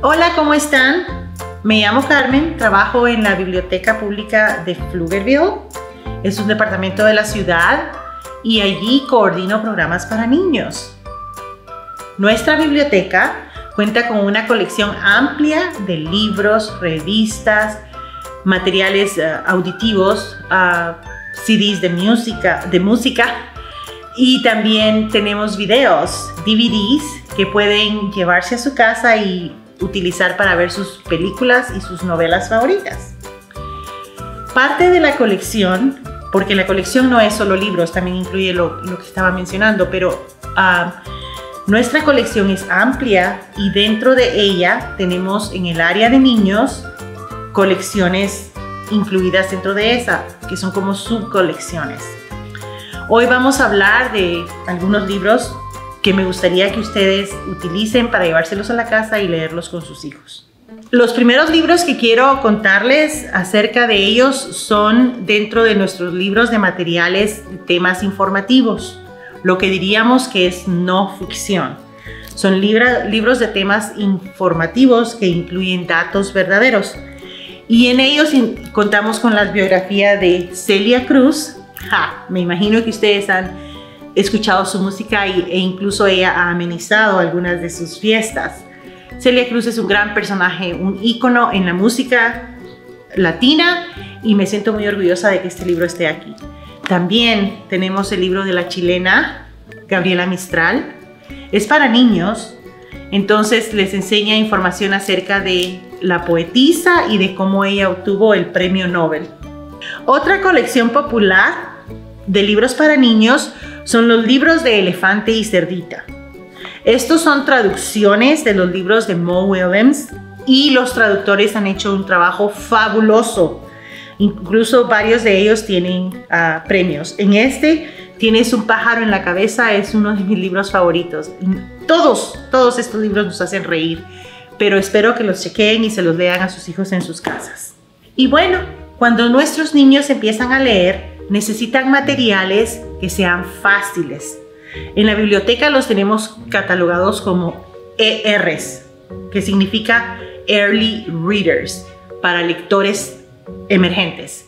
Hola, ¿cómo están? Me llamo Carmen, trabajo en la Biblioteca Pública de Pflugerville. Es un departamento de la ciudad y allí coordino programas para niños. Nuestra biblioteca cuenta con una colección amplia de libros, revistas, materiales uh, auditivos, uh, CDs de música, de música y también tenemos videos, DVDs que pueden llevarse a su casa y utilizar para ver sus películas y sus novelas favoritas. Parte de la colección, porque la colección no es solo libros, también incluye lo, que estaba mencionando, pero uh, nuestra colección es amplia y dentro de ella tenemos en el área de niños colecciones incluidas dentro de esa, que son como subcolecciones. Hoy vamos a hablar de algunos libros que me gustaría que ustedes utilicen para llevárselos a la casa y leerlos con sus hijos. Los primeros libros que quiero contarles acerca de ellos son dentro de nuestros libros de materiales temas informativos lo que diríamos que es no ficción. Son libros de temas informativos que incluyen datos verdaderos. Y en ellos contamos con la biografía de Celia Cruz. me imagino que ustedes han escuchado su música e incluso ella ha amenizado algunas de sus fiestas. Celia Cruz es un gran personaje, un ícono en la música latina y me siento muy orgullosa de que este libro esté aquí. También tenemos el libro de la chilena Gabriela Mistral. Es para niños, entonces les enseña información acerca de la poetisa y de cómo ella obtuvo el premio Nobel. Otra colección popular de libros para niños son los libros de Elefante y Cerdita. Estos son traducciones de los libros de Mo Willems y los traductores han hecho un trabajo fabuloso Incluso varios de ellos tienen ah, premios. En este tienes un pájaro en la cabeza, es uno de mis libros favoritos. Todos, todos estos libros nos hacen reír, pero espero que los chequeen y se los lean a sus hijos en sus casas. Y bueno, cuando nuestros niños empiezan a leer, necesitan materiales que sean fáciles. En la biblioteca los tenemos catalogados como ERs, que significa Early Readers, para lectores emergentes.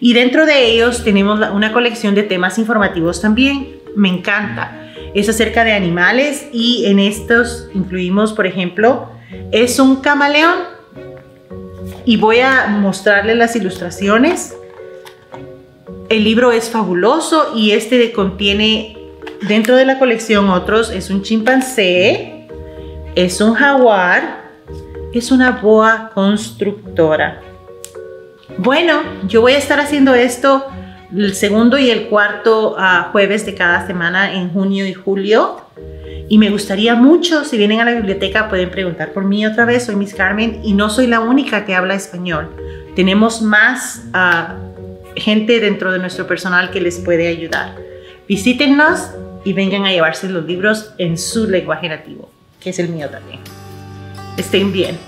Y dentro de ellos tenemos una colección de temas informativos también. Me encanta. Es acerca de animales y en estos incluimos, por ejemplo, es un camaleón. Y voy a mostrarles las ilustraciones. El libro es fabuloso y este contiene dentro de la colección otros. Es un chimpancé, es un jaguar, es una boa constructora. Bueno, yo voy a estar haciendo esto el segundo y el cuarto ah, jueves de cada semana en junio y julio. Y me gustaría mucho, si vienen a la biblioteca, pueden preguntar por mí otra vez. Soy Miss Carmen y no soy la única que habla español. Tenemos más ah, gente dentro de nuestro personal que les puede ayudar. Visítenos y vengan a llevarse los libros en su lenguaje nativo, que es el mío también. Estén bien.